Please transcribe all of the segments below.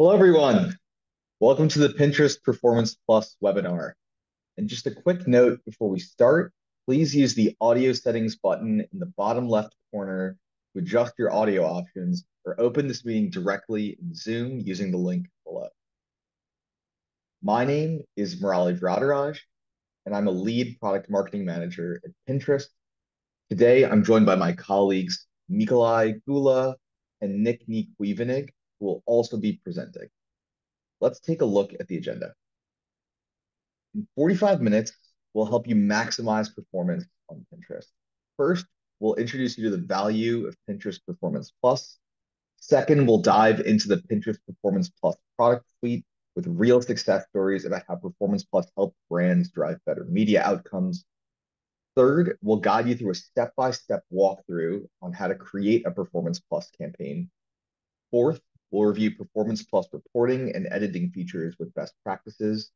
Hello, everyone. Welcome to the Pinterest Performance Plus webinar. And just a quick note before we start, please use the audio settings button in the bottom left corner to adjust your audio options or open this meeting directly in Zoom using the link below. My name is Murali Varadaraj, and I'm a lead product marketing manager at Pinterest. Today, I'm joined by my colleagues, Mikolaj Gula and Nick Kuivenig, who will also be presenting. Let's take a look at the agenda. In 45 minutes, we'll help you maximize performance on Pinterest. First, we'll introduce you to the value of Pinterest Performance Plus. Second, we'll dive into the Pinterest Performance Plus product suite with real success stories about how Performance Plus helps brands drive better media outcomes. Third, we'll guide you through a step-by-step walkthrough on how to create a Performance Plus campaign. Fourth, we'll review Performance Plus reporting and editing features with best practices.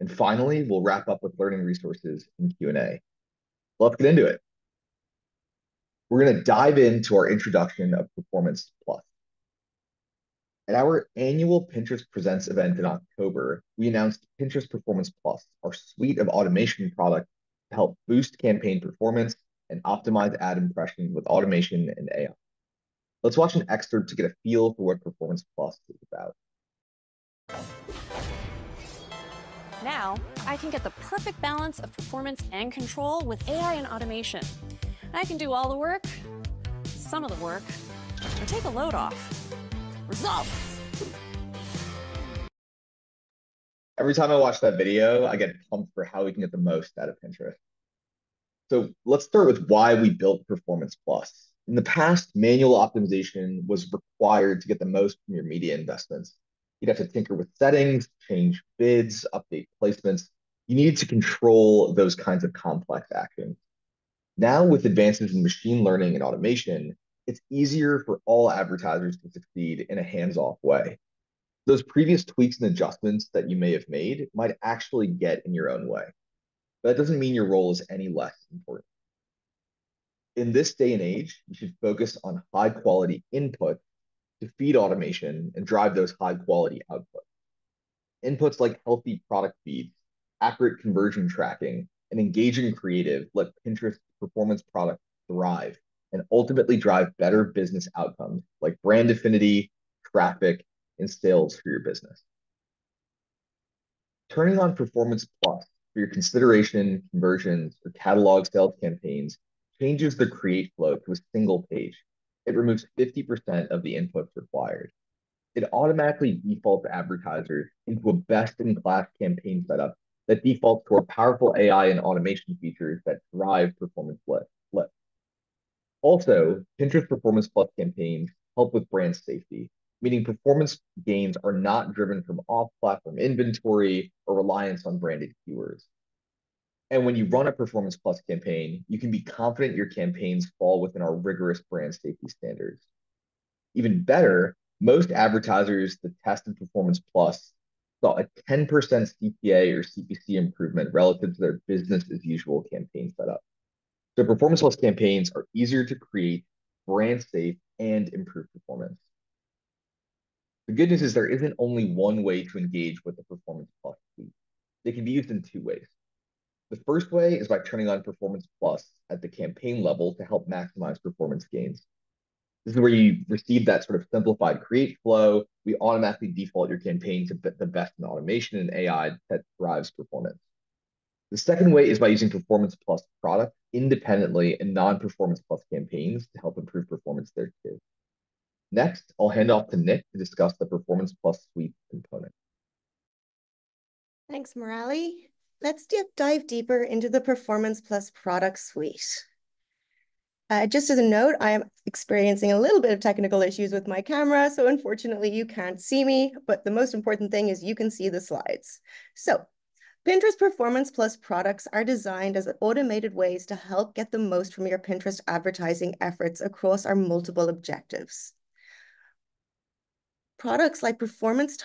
And finally, we'll wrap up with learning resources and Q&A. Let's get into it. We're going to dive into our introduction of Performance Plus. At our annual Pinterest Presents event in October, we announced Pinterest Performance Plus, our suite of automation products to help boost campaign performance and optimize ad impressions with automation and AI. Let's watch an excerpt to get a feel for what Performance Plus is about. Now, I can get the perfect balance of performance and control with AI and automation. I can do all the work, some of the work, or take a load off. Results! Every time I watch that video, I get pumped for how we can get the most out of Pinterest. So let's start with why we built Performance Plus. In the past, manual optimization was required to get the most from your media investments. You'd have to tinker with settings, change bids, update placements. You needed to control those kinds of complex actions. Now, with advances in machine learning and automation, it's easier for all advertisers to succeed in a hands-off way. Those previous tweaks and adjustments that you may have made might actually get in your own way. But that doesn't mean your role is any less important. In this day and age, you should focus on high-quality input to feed automation and drive those high-quality outputs. Inputs like healthy product feeds, accurate conversion tracking, and engaging creative let Pinterest performance products thrive and ultimately drive better business outcomes like brand affinity, traffic, and sales for your business. Turning on Performance Plus for your consideration, conversions, or catalog sales campaigns changes the create flow to a single page. It removes 50% of the inputs required. It automatically defaults advertisers into a best-in-class campaign setup that defaults to our powerful AI and automation features that drive performance lift. Also, Pinterest Performance Plus campaigns help with brand safety, meaning performance gains are not driven from off-platform inventory or reliance on branded keywords. And when you run a Performance Plus campaign, you can be confident your campaigns fall within our rigorous brand safety standards. Even better, most advertisers that tested Performance Plus saw a 10% CPA or CPC improvement relative to their business-as-usual campaign setup. So Performance Plus campaigns are easier to create, brand safe, and improve performance. The good news is there isn't only one way to engage with the Performance Plus suite. They can be used in two ways. The first way is by turning on Performance Plus at the campaign level to help maximize performance gains. This is where you receive that sort of simplified create flow. We automatically default your campaign to the best in automation and AI that drives performance. The second way is by using Performance Plus product independently in non-Performance Plus campaigns to help improve performance there too. Next, I'll hand off to Nick to discuss the Performance Plus suite component. Thanks, Murali. Let's dive deeper into the Performance Plus product suite. Uh, just as a note, I am experiencing a little bit of technical issues with my camera, so unfortunately you can't see me, but the most important thing is you can see the slides. So Pinterest Performance Plus products are designed as automated ways to help get the most from your Pinterest advertising efforts across our multiple objectives. Products like Performance,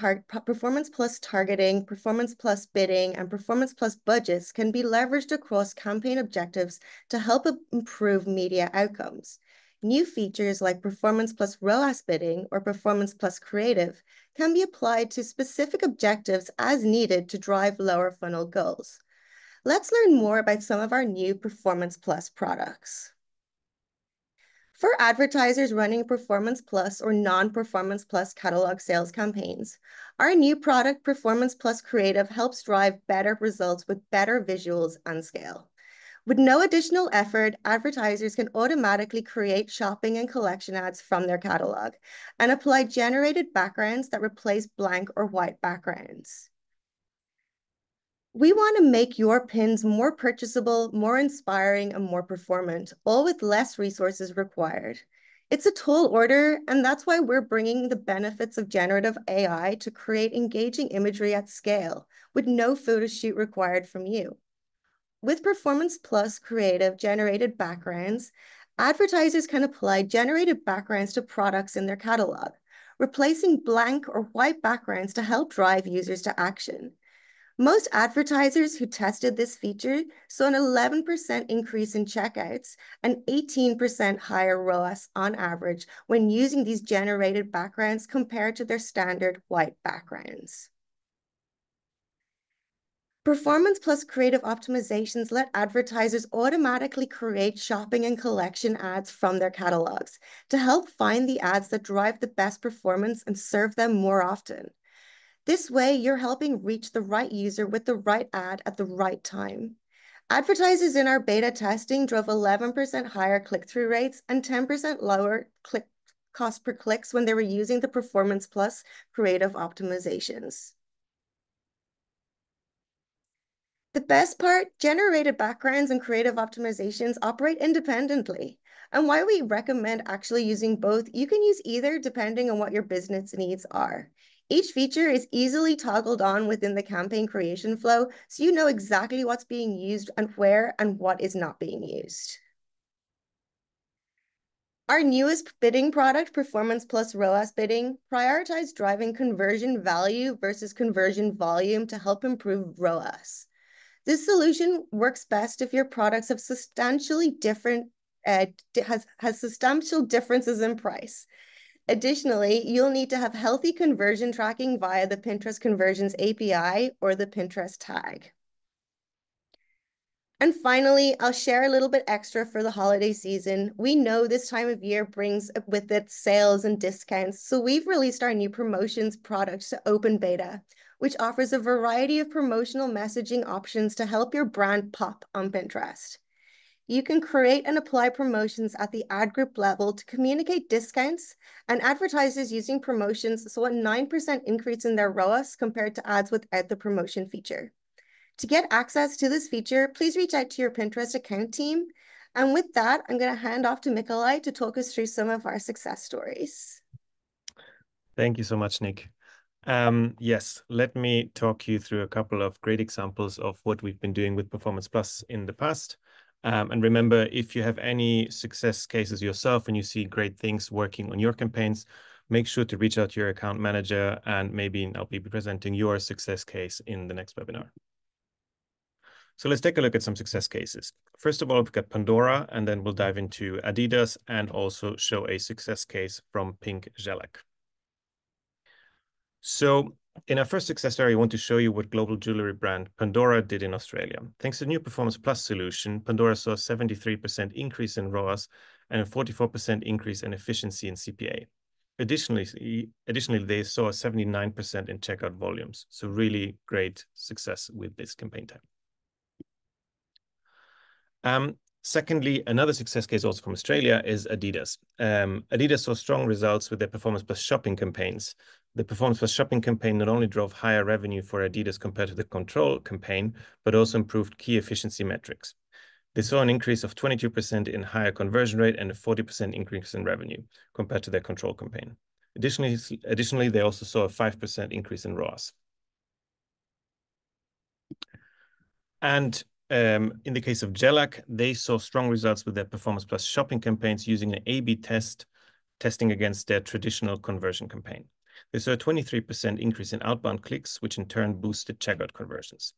Performance Plus targeting, Performance Plus bidding, and Performance Plus budgets can be leveraged across campaign objectives to help improve media outcomes. new features like Performance Plus ROAS bidding or Performance Plus Creative can be applied to specific objectives as needed to drive lower funnel goals. Let's learn more about some of our new Performance Plus products. For advertisers running Performance Plus or non-Performance Plus catalog sales campaigns, our new product, Performance Plus Creative, helps drive better results with better visuals and scale. With no additional effort, advertisers can automatically create shopping and collection ads from their catalog and apply generated backgrounds that replace blank or white backgrounds. We want to make your pins more purchasable, more inspiring, and more performant, all with less resources required. It's a tall order, and that's why we're bringing the benefits of generative AI to create engaging imagery at scale with no photo shoot required from you. With Performance Plus creative generated backgrounds, advertisers can apply generated backgrounds to products in their catalog, replacing blank or white backgrounds to help drive users to action. Most advertisers who tested this feature saw an 11% increase in checkouts and 18% higher ROAS on average when using these generated backgrounds compared to their standard white backgrounds. Performance Plus creative optimizations let advertisers automatically create shopping and collection ads from their catalogs to help find the ads that drive the best performance and serve them more often. This way, you're helping reach the right user with the right ad at the right time. Advertisers in our beta testing drove 11% higher click-through rates and 10% lower click cost per clicks when they were using the Performance Plus creative optimizations. The best part, generated backgrounds and creative optimizations operate independently. And why we recommend actually using both, you can use either depending on what your business needs are. Each feature is easily toggled on within the campaign creation flow, so you know exactly what's being used and where and what is not being used. Our newest bidding product, Performance Plus ROAS Bidding, prioritizes driving conversion value versus conversion volume to help improve ROAS. This solution works best if your products have substantially different uh, has, has substantial differences in price. Additionally, you'll need to have healthy conversion tracking via the Pinterest Conversions API or the Pinterest tag. And finally, I'll share a little bit extra for the holiday season. We know this time of year brings with it sales and discounts, so we've released our new promotions product to open beta, which offers a variety of promotional messaging options to help your brand pop on Pinterest. You can create and apply promotions at the ad group level to communicate discounts, and advertisers using promotions saw a 9% increase in their ROAS compared to ads without the promotion feature. To get access to this feature, please reach out to your Pinterest account team. And with that, I'm going to hand off to Mikolaj to talk us through some of our success stories. Thank you so much, Nick. Um, yes, let me talk you through a couple of great examples of what we've been doing with Performance Plus in the past. Um, and remember, if you have any success cases yourself and you see great things working on your campaigns, make sure to reach out to your account manager and maybe I'll be presenting your success case in the next webinar. So let's take a look at some success cases. First of all, we've got Pandora, and then we'll dive into Adidas and also show a success case from Pink Gellac. So in our first success story, I want to show you what global jewelry brand Pandora did in Australia. Thanks to the new Performance Plus solution, Pandora saw a 73% increase in ROAS and a 44% increase in efficiency in CPA. Additionally, additionally, they saw a 79% in checkout volumes. So really great success with this campaign type. Um, secondly, another success case also from Australia is Adidas. Um, Adidas saw strong results with their Performance Plus shopping campaigns. The Performance Plus shopping campaign not only drove higher revenue for Adidas compared to the control campaign, but also improved key efficiency metrics. They saw an increase of 22% in higher conversion rate and a 40% increase in revenue compared to their control campaign. Additionally, additionally, they also saw a 5% increase in ROAS. And um, in the case of Gellac, they saw strong results with their Performance Plus shopping campaigns using an A-B test, testing against their traditional conversion campaign. They saw a 23% increase in outbound clicks, which in turn boosted checkout conversions.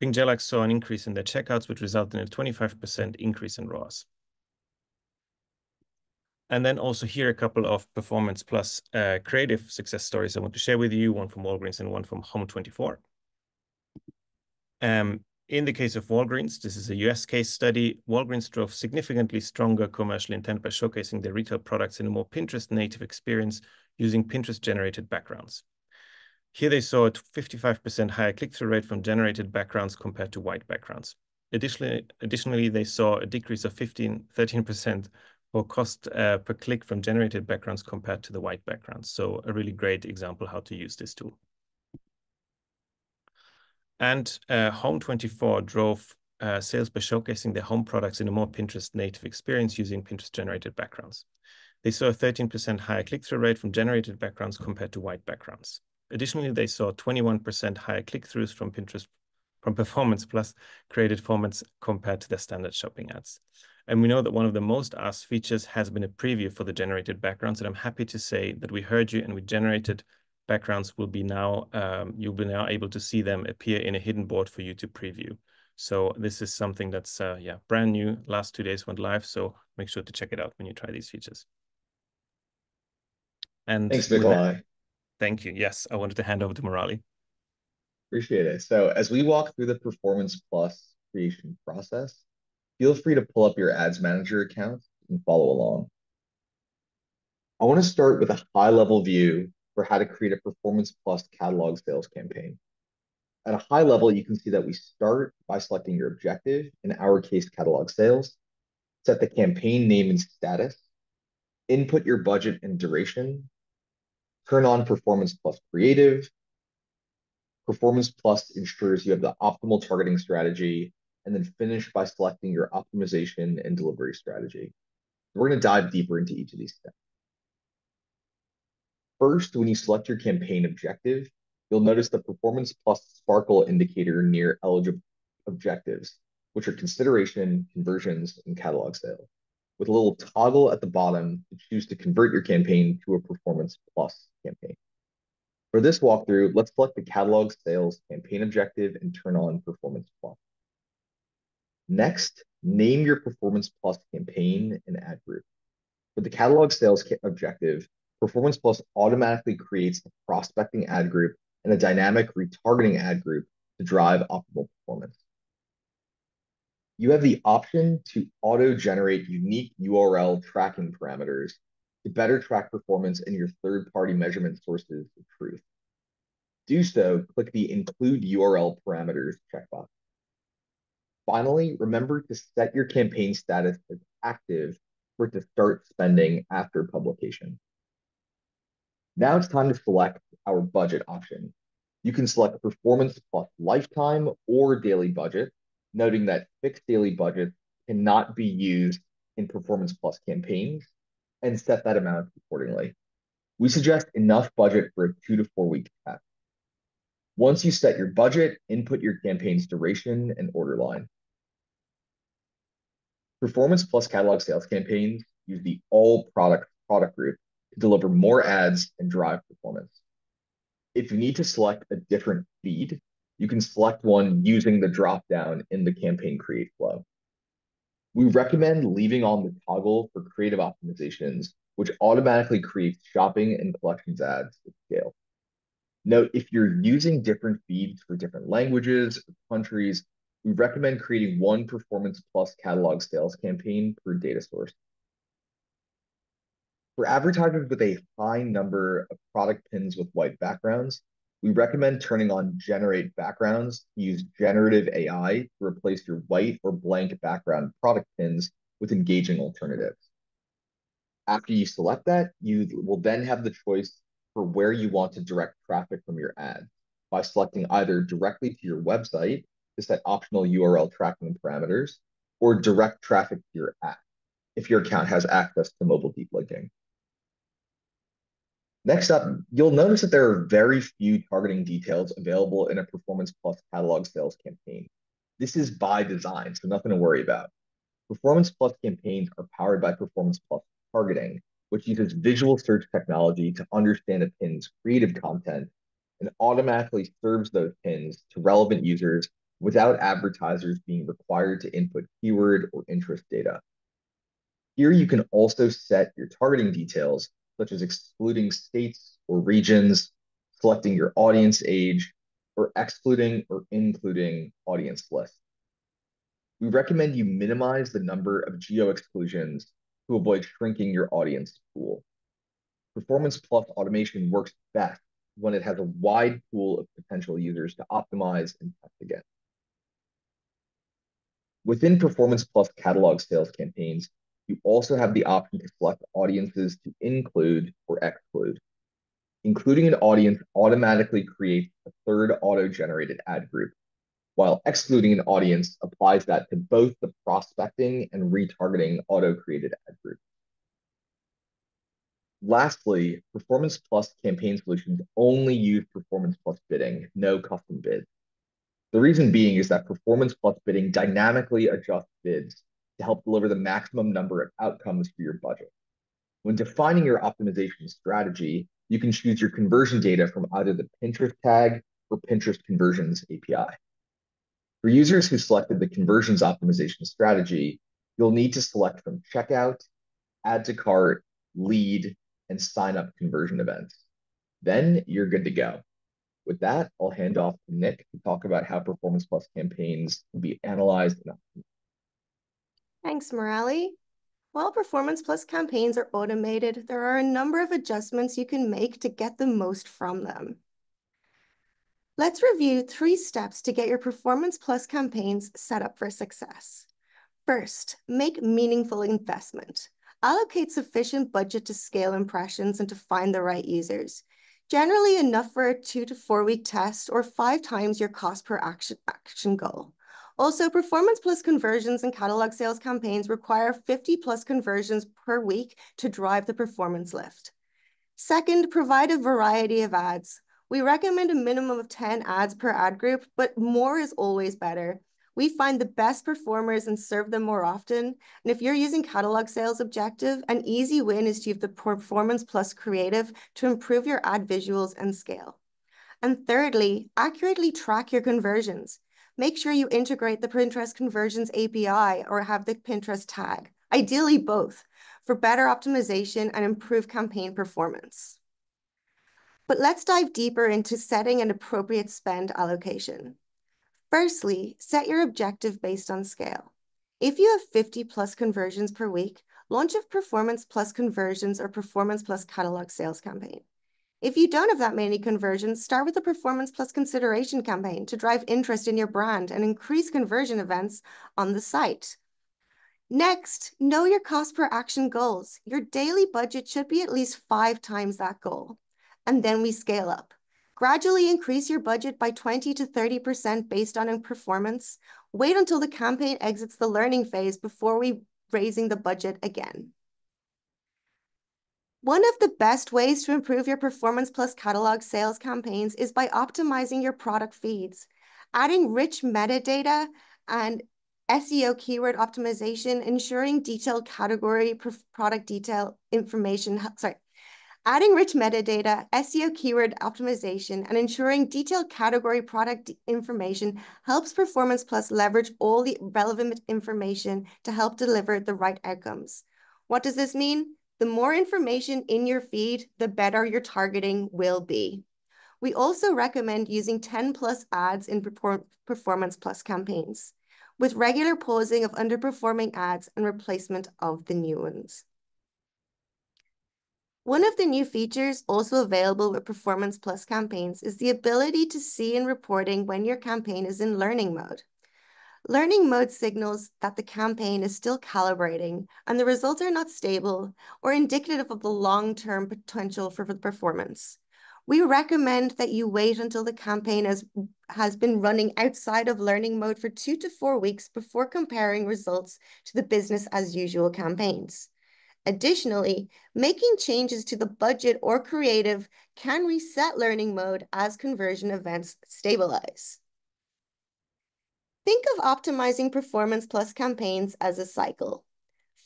Pink Gellac saw an increase in their checkouts, which resulted in a 25% increase in ROAS. And then also here, a couple of Performance Plus uh, creative success stories I want to share with you, one from Walgreens and one from Home24. Um, in the case of Walgreens, this is a US case study. Walgreens drove significantly stronger commercial intent by showcasing their retail products in a more Pinterest native experience using Pinterest generated backgrounds. Here they saw a 55% higher click-through rate from generated backgrounds compared to white backgrounds. Additionally, additionally, they saw a decrease of 15, 13% for cost uh, per click from generated backgrounds compared to the white backgrounds. So a really great example how to use this tool. And uh, Home24 drove uh, sales by showcasing their home products in a more Pinterest native experience using Pinterest generated backgrounds. They saw a 13% higher click-through rate from generated backgrounds compared to white backgrounds. Additionally, they saw 21% higher click-throughs from Pinterest from Performance Plus created formats compared to their standard shopping ads. And we know that one of the most asked features has been a preview for the generated backgrounds. And I'm happy to say that we heard you and we generated backgrounds will be now, um, you'll be now able to see them appear in a hidden board for you to preview. So this is something that's, uh, yeah, brand new. Last two days went live. So make sure to check it out when you try these features. And thanks, Nikolai. Thank you. Yes, I wanted to hand over to Murali. Appreciate it. So as we walk through the Performance Plus creation process, feel free to pull up your Ads Manager account and follow along. I want to start with a high-level view for how to create a Performance Plus catalog sales campaign. At a high level, you can see that we start by selecting your objective, in our case, catalog sales, set the campaign name and status, input your budget and duration, turn on Performance Plus Creative. Performance Plus ensures you have the optimal targeting strategy, and then finish by selecting your optimization and delivery strategy. We're going to dive deeper into each of these steps. First, when you select your campaign objective, you'll notice the Performance Plus Sparkle indicator near eligible objectives, which are consideration, conversions, and catalog sale, with a little toggle at the bottom to choose to convert your campaign to a Performance Plus campaign. For this walkthrough, let's select the catalog sales campaign objective and turn on Performance Plus. Next, name your Performance Plus campaign and ad group. For the catalog sales objective, Performance Plus automatically creates a prospecting ad group and a dynamic retargeting ad group to drive optimal performance. You have the option to auto-generate unique URL tracking parameters to better track performance in your third-party measurement sources of truth. Do so, click the Include URL Parameters checkbox. Finally, remember to set your campaign status as active for it to start spending after publication. Now it's time to select our budget option. You can select performance plus lifetime or daily budget, noting that fixed daily budgets cannot be used in performance plus campaigns and set that amount accordingly. We suggest enough budget for a two to four week test. Once you set your budget, input your campaign's duration and order line. Performance plus catalog sales campaigns use the all product product group to deliver more ads and drive performance. If you need to select a different feed, you can select one using the dropdown in the campaign create flow. We recommend leaving on the toggle for creative optimizations, which automatically creates shopping and collections ads at scale. Note, if you're using different feeds for different languages or countries, we recommend creating one Performance Plus catalog sales campaign per data source. For advertisers with a high number of product pins with white backgrounds, we recommend turning on generate backgrounds use generative AI to replace your white or blank background product pins with engaging alternatives. After you select that, you will then have the choice for where you want to direct traffic from your ad by selecting either directly to your website to set optional URL tracking parameters or direct traffic to your app if your account has access to mobile deep linking. Next up, you'll notice that there are very few targeting details available in a Performance Plus catalog sales campaign. This is by design, so nothing to worry about. Performance Plus campaigns are powered by Performance Plus targeting, which uses visual search technology to understand a pin's creative content and automatically serves those pins to relevant users without advertisers being required to input keyword or interest data. Here you can also set your targeting details, such as excluding states or regions, selecting your audience age, or excluding or including audience lists. We recommend you minimize the number of geo exclusions to avoid shrinking your audience pool. Performance Plus automation works best when it has a wide pool of potential users to optimize and test against. Within Performance Plus catalog sales campaigns, you also have the option to select audiences to include or exclude. Including an audience automatically creates a third auto-generated ad group, while excluding an audience applies that to both the prospecting and retargeting auto-created ad groups. Lastly, Performance Plus campaign solutions only use Performance Plus bidding, no custom bids. The reason being is that Performance Plus bidding dynamically adjusts bids to help deliver the maximum number of outcomes for your budget. When defining your optimization strategy, you can choose your conversion data from either the Pinterest tag or Pinterest Conversions API. For users who selected the conversions optimization strategy, you'll need to select from checkout, add to cart, lead, and sign up conversion events. Then you're good to go. With that, I'll hand off to Nick to talk about how Performance Plus campaigns can be analyzed and optimized. Thanks, Murali. While Performance Plus campaigns are automated, there are a number of adjustments you can make to get the most from them. Let's review three steps to get your Performance Plus campaigns set up for success. First, make meaningful investment. Allocate sufficient budget to scale impressions and to find the right users. Generally enough for a two to four week test or five times your cost per action, action goal. Also, Performance Plus conversions and catalog sales campaigns require 50 plus conversions per week to drive the performance lift. Second, provide a variety of ads. We recommend a minimum of 10 ads per ad group, but more is always better. We find the best performers and serve them more often. And if you're using catalog sales objective, an easy win is to use the Performance Plus creative to improve your ad visuals and scale. And thirdly, accurately track your conversions. Make sure you integrate the Pinterest Conversions API or have the Pinterest tag, ideally both, for better optimization and improved campaign performance. But let's dive deeper into setting an appropriate spend allocation. Firstly, set your objective based on scale. If you have 50 plus conversions per week, launch a Performance Plus conversions or Performance Plus catalog sales campaign. If you don't have that many conversions, start with a Performance Plus consideration campaign to drive interest in your brand and increase conversion events on the site. Next, know your cost per action goals. Your daily budget should be at least five times that goal. And then we scale up. Gradually increase your budget by 20 to 30% based on performance. Wait until the campaign exits the learning phase before we raising the budget again. One of the best ways to improve your Performance Plus catalog sales campaigns is by optimizing your product feeds. Adding rich metadata and SEO keyword optimization, ensuring detailed category product detail information, sorry, Adding rich metadata, SEO keyword optimization, and ensuring detailed category product information helps Performance Plus leverage all the relevant information to help deliver the right outcomes. What does this mean? The more information in your feed, the better your targeting will be. We also recommend using 10 plus ads in Performance Plus campaigns, with regular pausing of underperforming ads and replacement of the new ones. One of the new features also available with Performance Plus campaigns is the ability to see in reporting when your campaign is in learning mode. Learning mode signals that the campaign is still calibrating and the results are not stable or indicative of the long-term potential for the performance. We recommend that you wait until the campaign has, has been running outside of learning mode for two to four weeks before comparing results to the business as usual campaigns. Additionally, making changes to the budget or creative can reset learning mode as conversion events stabilize. Think of optimizing Performance Plus campaigns as a cycle.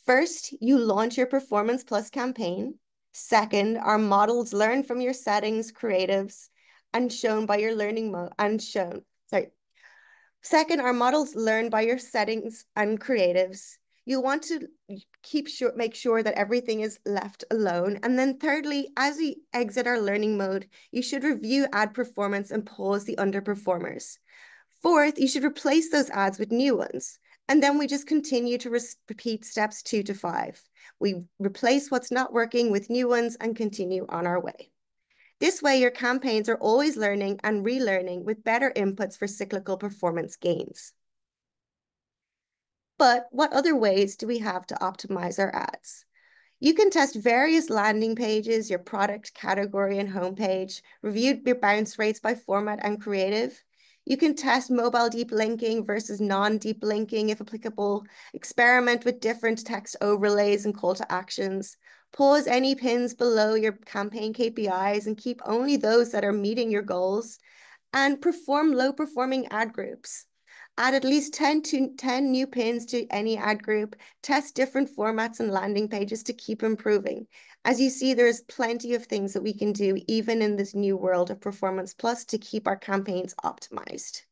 First, you launch your Performance Plus campaign. Second, our models learn from your settings, creatives, and shown by your learning mode and shown, sorry. Second, our models learn by your settings and creatives. You'll want to keep sure, make sure that everything is left alone. And then thirdly, as we exit our learning mode, you should review ad performance and pause the underperformers. Fourth, you should replace those ads with new ones. And then we just continue to repeat steps two to five. We replace what's not working with new ones and continue on our way. This way, your campaigns are always learning and relearning with better inputs for cyclical performance gains. But what other ways do we have to optimize our ads? You can test various landing pages, your product category and homepage, review your bounce rates by format and creative. You can test mobile deep linking versus non-deep linking if applicable, experiment with different text overlays and call to actions, pause any pins below your campaign KPIs and keep only those that are meeting your goals, and perform low performing ad groups. Add at least 10 to 10 new pins to any ad group, test different formats and landing pages to keep improving. As you see, there's plenty of things that we can do even in this new world of Performance Plus to keep our campaigns optimized.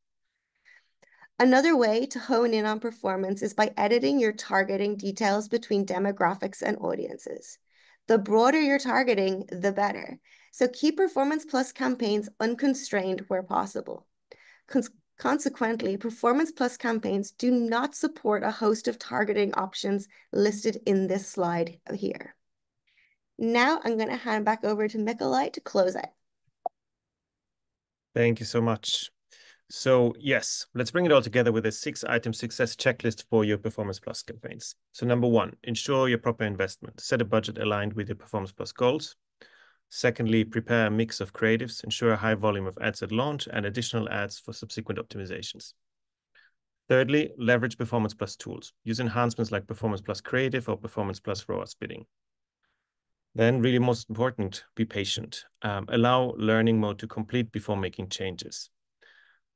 Another way to hone in on performance is by editing your targeting details between demographics and audiences. The broader your targeting, the better. So keep Performance Plus campaigns unconstrained where possible. Consequently, Performance Plus campaigns do not support a host of targeting options listed in this slide here. Now I'm going to hand back over to Mikolaj to close it. Thank you so much. So yes, let's bring it all together with a six-item success checklist for your Performance Plus campaigns. So number one, ensure your proper investment. Set a budget aligned with your Performance Plus goals. Secondly, prepare a mix of creatives, ensure a high volume of ads at launch and additional ads for subsequent optimizations. Thirdly, leverage Performance Plus tools. Use enhancements like Performance Plus Creative or Performance Plus ROAS bidding. Then really most important, be patient. Um, allow learning mode to complete before making changes.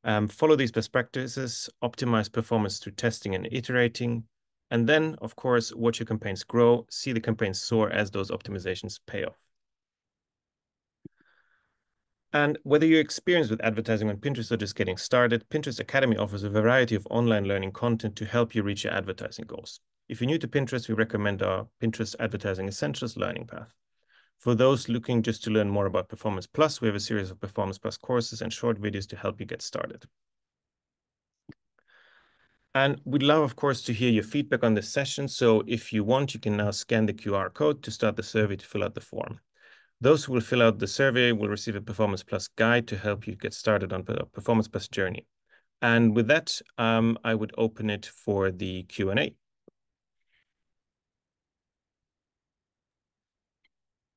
Um, follow these best practices, optimize performance through testing and iterating, and then, of course, watch your campaigns grow, see the campaigns soar as those optimizations pay off. And whether you're experienced with advertising on Pinterest or just getting started, Pinterest Academy offers a variety of online learning content to help you reach your advertising goals. If you're new to Pinterest, we recommend our Pinterest Advertising Essentials learning path. For those looking just to learn more about Performance Plus, we have a series of Performance Plus courses and short videos to help you get started. And we'd love, of course, to hear your feedback on this session. So if you want, you can now scan the QR code to start the survey to fill out the form. Those who will fill out the survey will receive a Performance Plus guide to help you get started on Performance Plus journey. And with that, um, I would open it for the Q&A.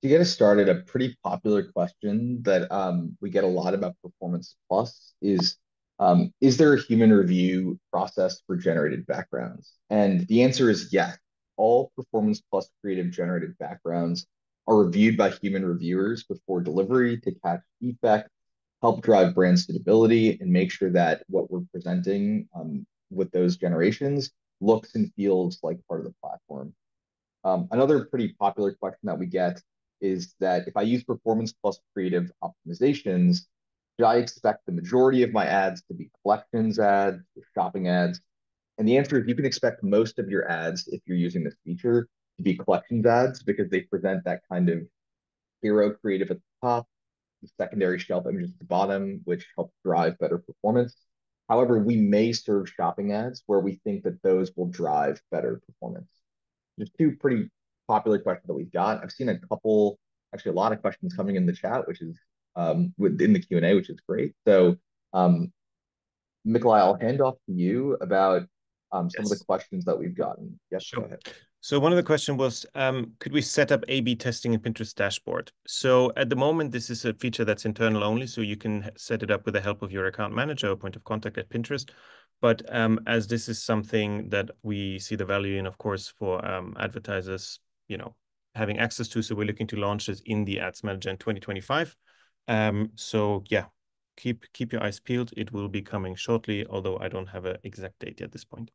To get us started, a pretty popular question that um, we get a lot about Performance Plus is, um, is there a human review process for generated backgrounds? And the answer is yes. All Performance Plus creative generated backgrounds are reviewed by human reviewers before delivery to catch defects, help drive brand suitability, and make sure that what we're presenting um, with those generations looks and feels like part of the platform. Um, another pretty popular question that we get is that if I use Performance Plus Creative optimizations, should I expect the majority of my ads to be collections ads or shopping ads? And the answer is you can expect most of your ads if you're using this feature to be collections ads because they present that kind of hero creative at the top, the secondary shelf images at the bottom, which help drive better performance. However, we may serve shopping ads where we think that those will drive better performance. There's two pretty popular questions that we've got. I've seen a couple, actually a lot of questions coming in the chat, which is um, within the Q&A, which is great. So um, I'll hand off to you about um, some yes. of the questions that we've gotten. Yes, sure. go ahead. So one of the question was, um, could we set up A-B testing in Pinterest dashboard? So at the moment, this is a feature that's internal only, so you can set it up with the help of your account manager or point of contact at Pinterest. But um, as this is something that we see the value in, of course, for um, advertisers, you know, having access to, so we're looking to launch this in the Ads Manager in 2025. Um, so yeah, keep keep your eyes peeled. It will be coming shortly, although I don't have an exact date at this point.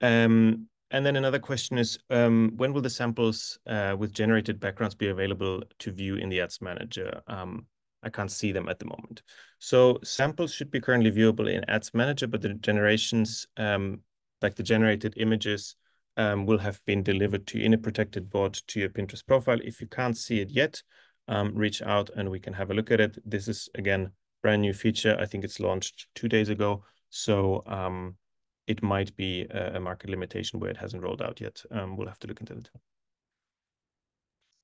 Um, and then another question is, um, when will the samples uh, with generated backgrounds be available to view in the Ads Manager? Um, I can't see them at the moment. So samples should be currently viewable in Ads Manager, but the generations, um, like the generated images, um, will have been delivered to you in a protected board to your Pinterest profile. If you can't see it yet, um, reach out and we can have a look at it. This is, again, brand new feature. I think it's launched two days ago. So um, it might be a, market limitation where it hasn't rolled out yet. Um, we'll have to look into it.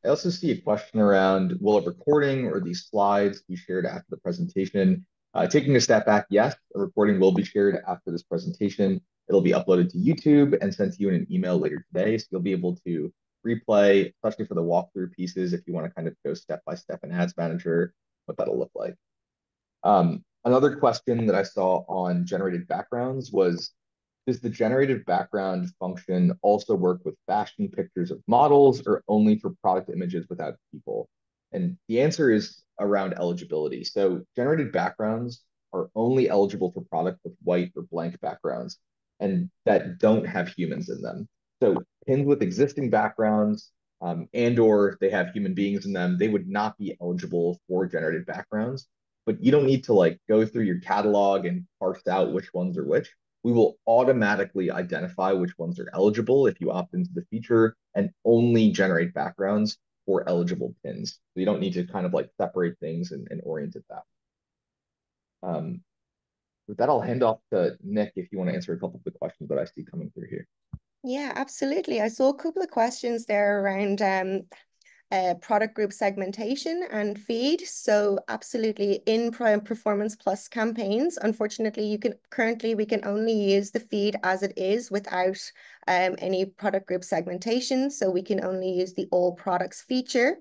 I also see a question around will a recording or these slides be shared after the presentation? Uh, taking a step back, yes, a recording will be shared after this presentation. It'll be uploaded to YouTube and sent to you in an email later today. So you'll be able to replay, especially for the walkthrough pieces, if you want to kind of go step by step in Ads Manager, what that'll look like. Um, another question that I saw on generated backgrounds was does the generated background function also work with fashion pictures of models or only for product images without people? And the answer is around eligibility. So generated backgrounds are only eligible for product with white or blank backgrounds and that don't have humans in them. So pins with existing backgrounds um, and or they have human beings in them, they would not be eligible for generated backgrounds. But you don't need to like go through your catalog and parse out which ones are which we will automatically identify which ones are eligible if you opt into the feature and only generate backgrounds for eligible pins. So you don't need to kind of like separate things and, and orient it that. Um, with that, I'll hand off to Nick if you want to answer a couple of the questions that I see coming through here. Yeah, absolutely. I saw a couple of questions there around um, product group segmentation and feed. So absolutely in Prime Performance Plus campaigns, unfortunately, you can currently we can only use the feed as it is without um, any product group segmentation. So we can only use the all products feature.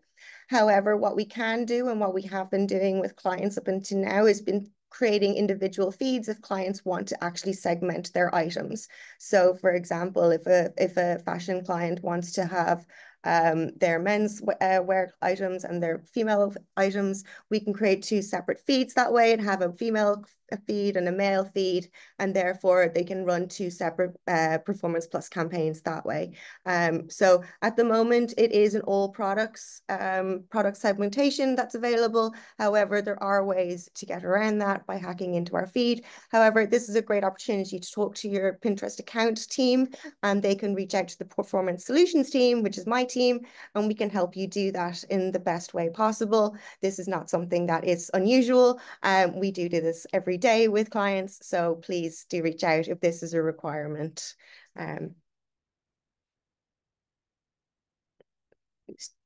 However, what we can do and what we have been doing with clients up until now has been creating individual feeds if clients want to actually segment their items. So for example, if a if a fashion client wants to have um, their men's uh, wear items and their female items. We can create two separate feeds that way and have a female feed and a male feed, and therefore they can run two separate uh, Performance Plus campaigns that way. Um, so at the moment, it is an all products um, product segmentation that's available. However, there are ways to get around that by hacking into our feed. However, this is a great opportunity to talk to your Pinterest account team, and they can reach out to the Performance Solutions team, which is my team, and we can help you do that in the best way possible. This is not something that is unusual. Um, we do do this every day with clients. So please do reach out if this is a requirement. Um,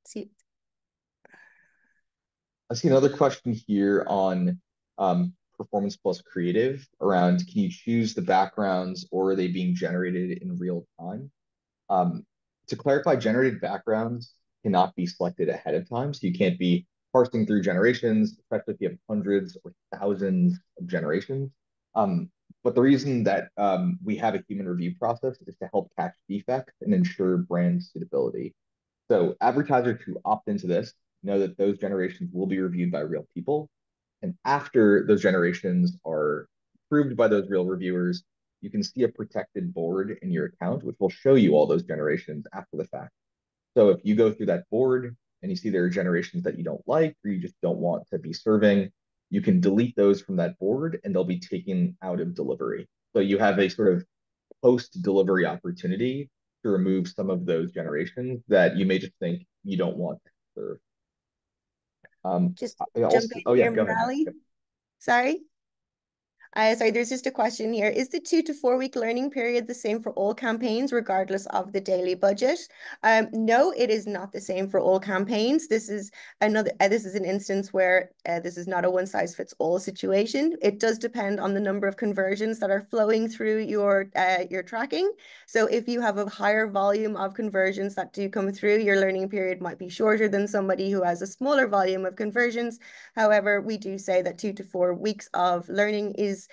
see. I see another question here on um, Performance Plus Creative around can you choose the backgrounds or are they being generated in real time? Um, to clarify, generated backgrounds cannot be selected ahead of time. So you can't be parsing through generations, especially if you have hundreds or thousands of generations. Um, but the reason that um, we have a human review process is to help catch defects and ensure brand suitability. So advertisers who opt into this know that those generations will be reviewed by real people. And after those generations are approved by those real reviewers, you can see a protected board in your account, which will show you all those generations after the fact. So if you go through that board and you see there are generations that you don't like or you just don't want to be serving, you can delete those from that board and they'll be taken out of delivery. So you have a sort of post delivery opportunity to remove some of those generations that you may just think you don't want to serve. Um, just also, oh yeah, go ahead. Sorry. Uh, sorry, there's just a question here. Is the two to four week learning period the same for all campaigns, regardless of the daily budget? Um, no, it is not the same for all campaigns. This is another. Uh, this is an instance where uh, this is not a one size fits all situation. It does depend on the number of conversions that are flowing through your uh, your tracking. So if you have a higher volume of conversions that do come through, your learning period might be shorter than somebody who has a smaller volume of conversions. However, we do say that two to four weeks of learning is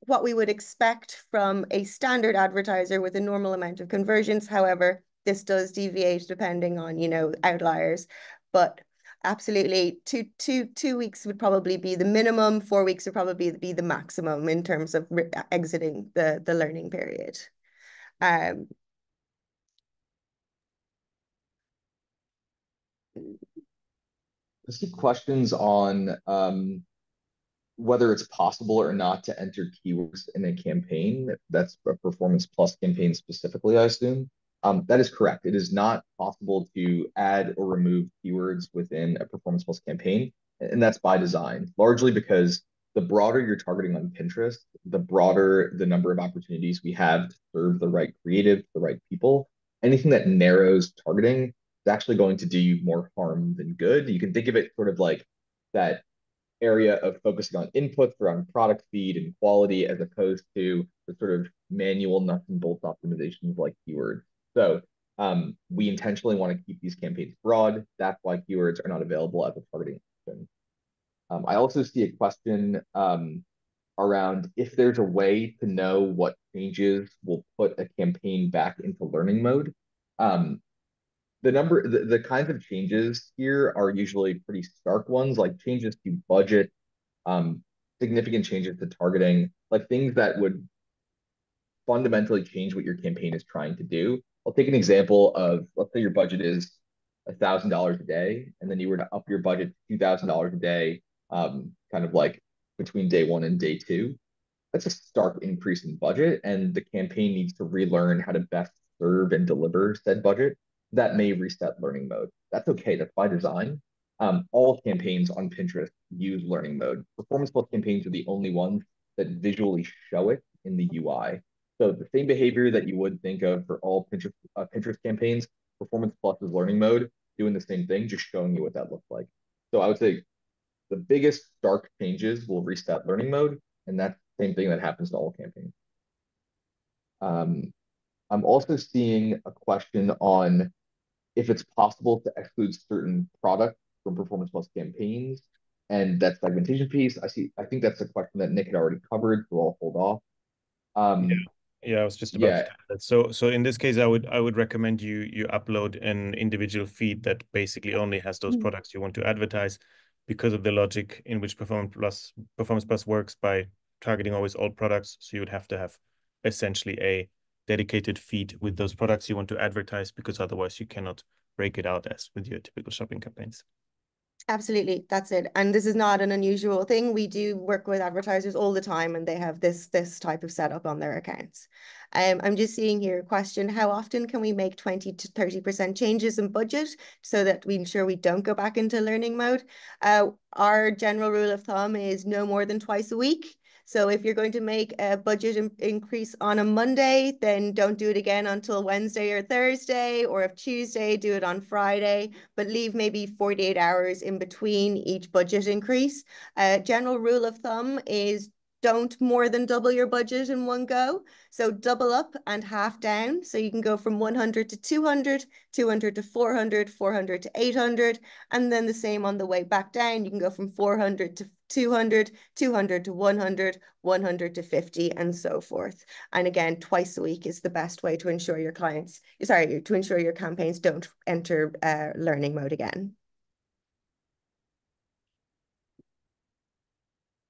what we would expect from a standard advertiser with a normal amount of conversions. However, this does deviate depending on, you know, outliers. But absolutely two two two weeks would probably be the minimum four weeks would probably be the maximum in terms of exiting the the learning period um I see questions on um, whether it's possible or not to enter keywords in a campaign. That's a Performance Plus campaign specifically, I assume. Um, that is correct. It is not possible to add or remove keywords within a Performance Plus campaign, and that's by design, largely because the broader you're targeting on Pinterest, the broader the number of opportunities we have to serve the right creative, the right people. Anything that narrows targeting is actually going to do you more harm than good. You can think of it sort of like that area of focusing on inputs around product feed and quality as opposed to the sort of manual nuts and bolts optimizations like keywords. So um, we intentionally want to keep these campaigns broad. That's why keywords are not available as a targeting option. Um, I also see a question um, around if there's a way to know what changes will put a campaign back into learning mode. Um, the number, the, the kinds of changes here are usually pretty stark ones, like changes to budget, um, significant changes to targeting, like things that would fundamentally change what your campaign is trying to do. I'll take an example of, let's say your budget is $1,000 a day, and then you were to up your budget to $2,000 a day um, kind of like between day one and day two. That's a stark increase in budget, and the campaign needs to relearn how to best serve and deliver said budget. That may reset learning mode. That's okay. That's by design. Um, all campaigns on Pinterest use learning mode. Performance Plus campaigns are the only ones that visually show it in the UI. So the same behavior that you would think of for all Pinterest uh, Pinterest campaigns, Performance Plus is learning mode, doing the same thing, just showing you what that looks like. So I would say the biggest stark changes will reset learning mode, and that's the same thing that happens to all campaigns. Um, I'm also seeing a question on if it's possible to exclude certain products from Performance Plus campaigns, and that segmentation piece. I see. I think that's a question that Nick had already covered, so I'll hold off. Um, yeah. Yeah, I was just about yeah. to that. So, so in this case, I would I would recommend you you upload an individual feed that basically only has those mm. products you want to advertise, because of the logic in which Performance Plus Performance Plus works by targeting always all products. So you would have to have essentially a dedicated feed with those products you want to advertise because otherwise you cannot break it out as with your typical shopping campaigns. Absolutely, that's it. And this is not an unusual thing. We do work with advertisers all the time, and they have this this type of setup on their accounts. Um, I'm just seeing here a question: How often can we make 20 to 30 percent changes in budget so that we ensure we don't go back into learning mode? Uh, our general rule of thumb is no more than twice a week. So if you're going to make a budget increase on a Monday, then don't do it again until Wednesday or Thursday, or if Tuesday, do it on Friday, but leave maybe 48 hours in between each budget increase. A general rule of thumb is don't more than double your budget in one go. So double up and half down. So you can go from 100 to 200, 200 to 400, 400 to 800. And then the same on the way back down. You can go from 400 to 200, 200 to 100, 100 to 50, and so forth. And again, twice a week is the best way to ensure your clients, sorry, to ensure your campaigns don't enter uh, learning mode again.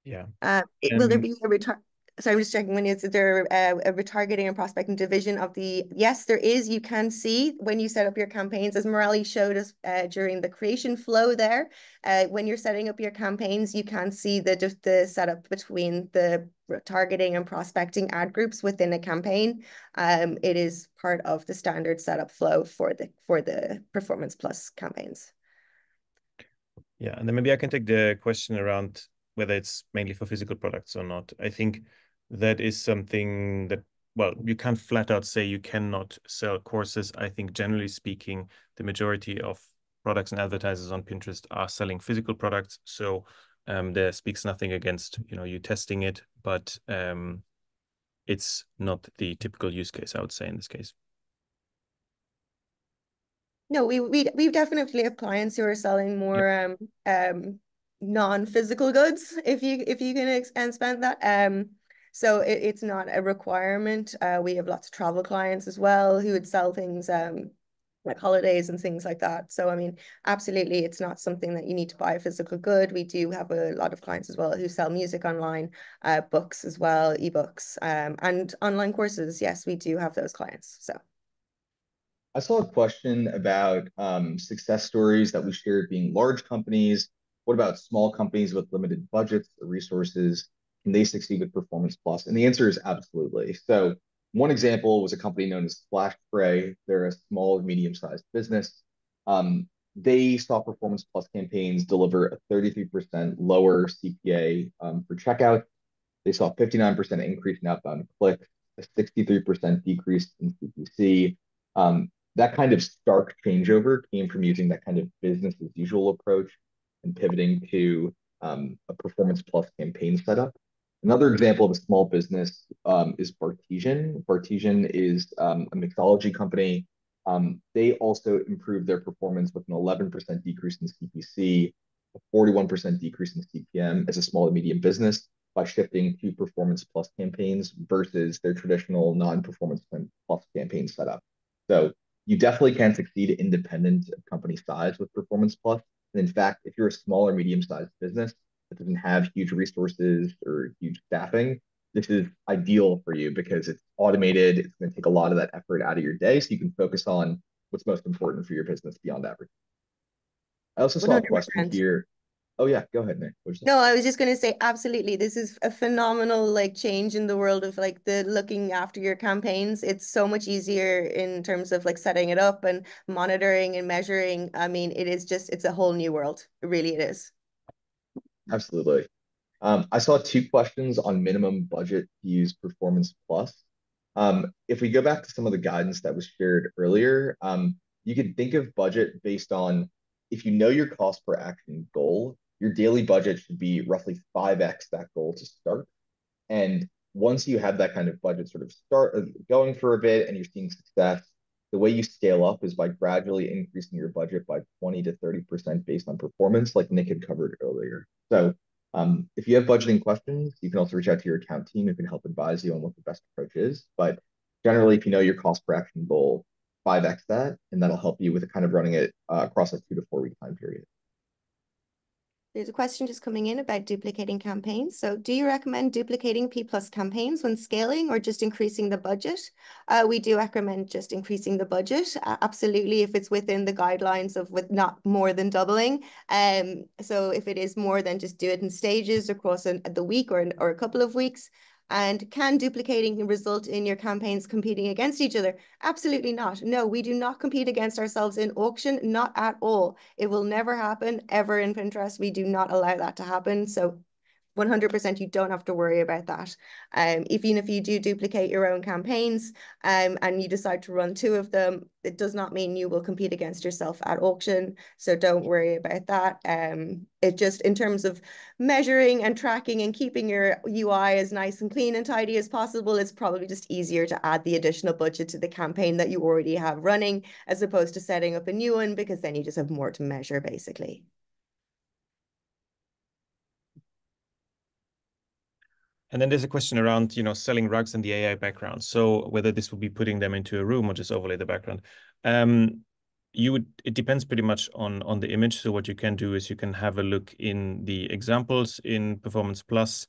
Yeah. Uh, will there be a return? So I'm just checking when is there a, a retargeting and prospecting division of the yes there is you can see when you set up your campaigns as Morelli showed us uh, during the creation flow there uh, when you're setting up your campaigns you can see the the setup between the targeting and prospecting ad groups within a campaign um, it is part of the standard setup flow for the for the performance plus campaigns yeah and then maybe I can take the question around whether it's mainly for physical products or not. I think that is something that well you can't flat out say you cannot sell courses. I think generally speaking, the majority of products and advertisers on Pinterest are selling physical products. So um, there speaks nothing against you know you testing it, but um, it's not the typical use case. I would say in this case. No, we we we definitely have clients who are selling more um um non-physical goods if you if you can expand that um so it, it's not a requirement. Uh we have lots of travel clients as well who would sell things um like holidays and things like that. So i mean absolutely it's not something that you need to buy a physical good. We do have a lot of clients as well who sell music online uh books as well ebooks um and online courses. Yes we do have those clients so. I saw a question about um, success stories that we shared being large companies. What about small companies with limited budgets or resources? Can they succeed with Performance Plus? And the answer is absolutely. So one example was a company known as Spray. They're a small, medium-sized business. Um, they saw Performance Plus campaigns deliver a 33% lower CPA um, for checkout. They saw a 59% increase in outbound clicks, a 63% decrease in CPC. Um, that kind of stark changeover came from using that kind of business as usual approach and pivoting to um, a Performance Plus campaign setup. Another example of a small business um, is Bartesian. Bartesian is um, a mixology company. Um, they also improved their performance with an 11% decrease in CPC, a 41% decrease in CPM as a small and medium business by shifting to Performance Plus campaigns versus their traditional non-Performance Plus campaign setup. So you definitely can succeed independent of company size with Performance Plus. And in fact, if you're a small or medium-sized business, that doesn't have huge resources or huge staffing, this is ideal for you because it's automated. It's going to take a lot of that effort out of your day so you can focus on what's most important for your business beyond advertising. I also saw 100%. a question here. Oh yeah, go ahead, Nick. No, I was just going to say absolutely. This is a phenomenal like change in the world of like the looking after your campaigns. It's so much easier in terms of like setting it up and monitoring and measuring. I mean, it is just it's a whole new world. Really, it is. Absolutely. Um, I saw two questions on minimum budget to use Performance Plus. Um, if we go back to some of the guidance that was shared earlier, um, you can think of budget based on if you know your cost per action goal, your daily budget should be roughly 5x that goal to start. And once you have that kind of budget sort of start uh, going for a bit and you're seeing success, the way you scale up is by gradually increasing your budget by 20 to 30% based on performance, like Nick had covered earlier. So um, if you have budgeting questions, you can also reach out to your account team who can help advise you on what the best approach is. But generally, if you know your cost per action goal, 5x that, and that'll help you with kind of running it uh, across a two to four week time period. There's a question just coming in about duplicating campaigns. So do you recommend duplicating P plus campaigns when scaling or just increasing the budget? Uh, we do recommend just increasing the budget. Uh, absolutely, if it's within the guidelines of with not more than doubling. Um, so if it is more than just do it in stages across an, the week or, or a couple of weeks, and can duplicating result in your campaigns competing against each other? Absolutely not. No, we do not compete against ourselves in auction, not at all. It will never happen ever in Pinterest. We do not allow that to happen. So 100% you don't have to worry about that. Um, even if you do duplicate your own campaigns um, and you decide to run two of them, it does not mean you will compete against yourself at auction. So don't worry about that. Um, it just in terms of measuring and tracking and keeping your UI as nice and clean and tidy as possible, it's probably just easier to add the additional budget to the campaign that you already have running as opposed to setting up a new one because then you just have more to measure basically. And then there's a question around, you know, selling rugs in the AI background. So whether this will be putting them into a room or just overlay the background. Um, you would it depends pretty much on on the image. So what you can do is you can have a look in the examples in Performance Plus,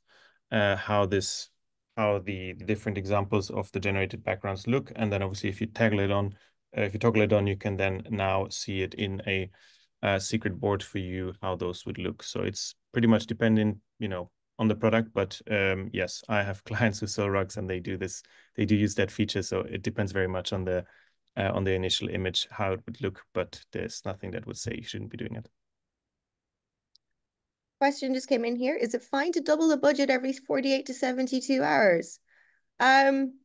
uh, how this how the, different examples of the generated backgrounds look. And then obviously if you toggle it on, uh, if you toggle it on, you can then now see it in a, a secret board for you, how those would look. So it's pretty much depending, you know, on the product, but um, yes, I have clients who sell rugs and they do this. They do use that feature, so it depends very much on the uh, on the initial image how it would look. But there's nothing that would say you shouldn't be doing it. Question just came in here. Is it fine to double the budget every 48 to 72 hours? Um,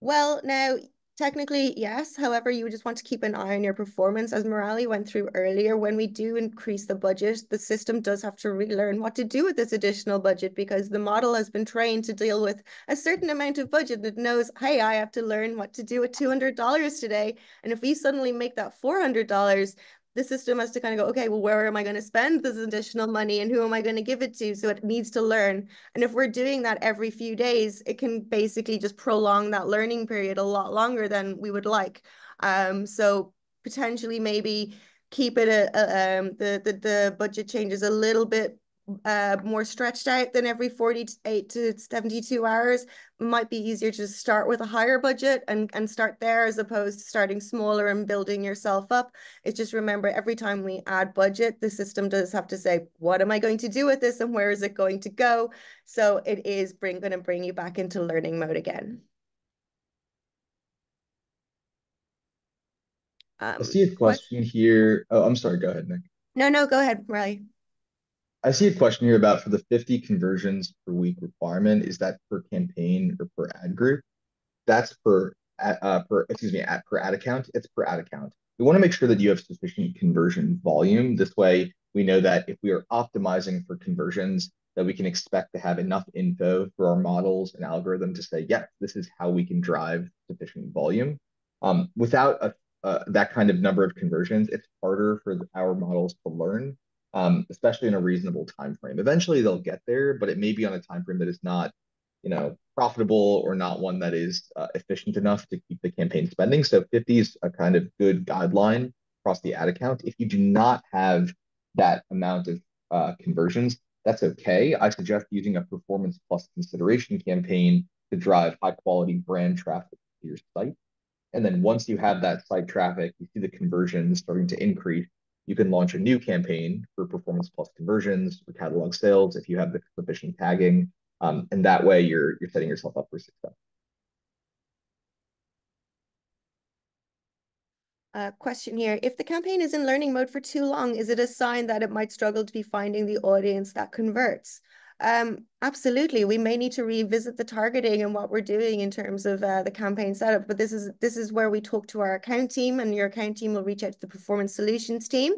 well, now Technically, yes. However, you just want to keep an eye on your performance. As Morali went through earlier, when we do increase the budget, the system does have to relearn what to do with this additional budget because the model has been trained to deal with a certain amount of budget that knows, hey, I have to learn what to do with $200 today. And if we suddenly make that $400, the system has to kind of go, okay, well, where am I going to spend this additional money and who am I going to give it to? So it needs to learn. And if we're doing that every few days, it can basically just prolong that learning period a lot longer than we would like. Um, so potentially maybe keep it a, a um, the, the the budget changes a little bit uh, more stretched out than every 48 to 72 hours, might be easier to start with a higher budget and, and start there as opposed to starting smaller and building yourself up. It's just remember every time we add budget, the system does have to say, what am I going to do with this and where is it going to go? So it is bring, going to bring you back into learning mode again. Um, I see a question what? here. Oh, I'm sorry. Go ahead, Nick. No, no, go ahead, Riley. I see a question here about for the 50 conversions per week requirement. Is that per campaign or per ad group? That's per uh, per excuse me at per ad account. It's per ad account. We want to make sure that you have sufficient conversion volume. This way, we know that if we are optimizing for conversions, that we can expect to have enough info for our models and algorithm to say, yes, this is how we can drive sufficient volume. Um, without a uh, that kind of number of conversions, it's harder for our models to learn, um, especially in a reasonable time frame. Eventually, they'll get there, but it may be on a time frame that is not, you know, profitable or not one that is uh, efficient enough to keep the campaign spending. So 50 is a kind of good guideline across the ad account. If you do not have that amount of uh, conversions, that's okay. I suggest using a performance plus consideration campaign to drive high quality brand traffic to your site. And then once you have that site traffic, you see the conversions starting to increase, you can launch a new campaign for performance plus conversions or catalog sales if you have the sufficient tagging. Um, and that way you're you're setting yourself up for success. Uh, question here. If the campaign is in learning mode for too long, is it a sign that it might struggle to be finding the audience that converts? Um, absolutely. We may need to revisit the targeting and what we're doing in terms of uh, the campaign setup. But this is this is where we talk to our account team, and your account team will reach out to the performance solutions team,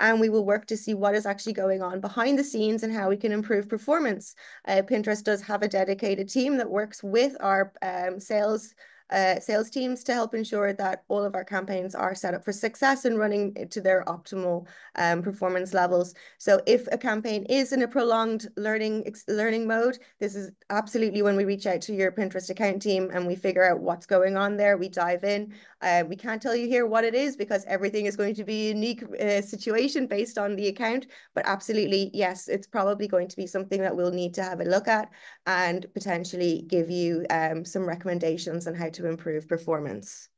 and we will work to see what is actually going on behind the scenes and how we can improve performance. Uh, Pinterest does have a dedicated team that works with our um, sales uh, sales teams to help ensure that all of our campaigns are set up for success and running to their optimal um, performance levels. So if a campaign is in a prolonged learning learning mode, this is absolutely when we reach out to your Pinterest account team and we figure out what's going on there. We dive in. Uh, we can't tell you here what it is because everything is going to be a unique uh, situation based on the account. But absolutely, yes, it's probably going to be something that we'll need to have a look at and potentially give you um, some recommendations on how to improve performance.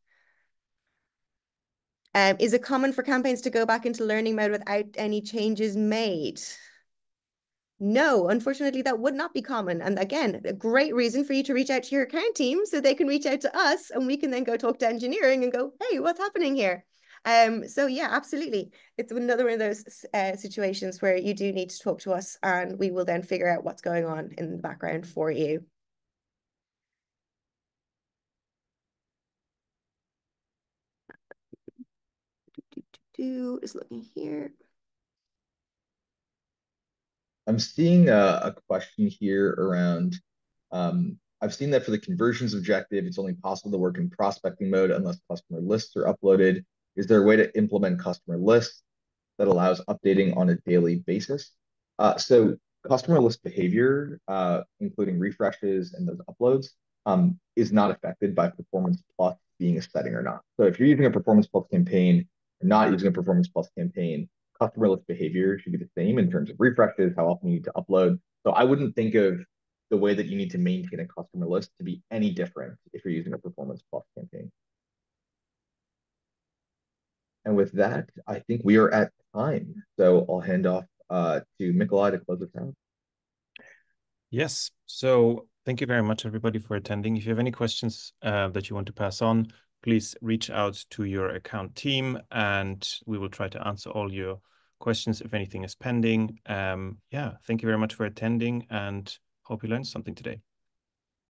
Um, is it common for campaigns to go back into learning mode without any changes made? No, unfortunately, that would not be common. And again, a great reason for you to reach out to your account team so they can reach out to us and we can then go talk to engineering and go, hey, what's happening here? Um, so yeah, absolutely. It's another one of those uh, situations where you do need to talk to us and we will then figure out what's going on in the background for you. Is looking here. I'm seeing a, a question here around, um, I've seen that for the conversions objective, it's only possible to work in prospecting mode unless customer lists are uploaded. Is there a way to implement customer lists that allows updating on a daily basis? Uh, so customer list behavior, uh, including refreshes and those uploads, um, is not affected by Performance Plus being a setting or not. So if you're using a Performance Plus campaign or not using a Performance Plus campaign, customer list behavior should be the same in terms of refreshes, how often you need to upload. So I wouldn't think of the way that you need to maintain a customer list to be any different if you're using a Performance Plus campaign. And with that, I think we are at time. So I'll hand off uh, to Mikolaj to close us out. Yes. So thank you very much, everybody, for attending. If you have any questions uh, that you want to pass on, please reach out to your account team and we will try to answer all your questions if anything is pending. Um, yeah, thank you very much for attending and hope you learned something today.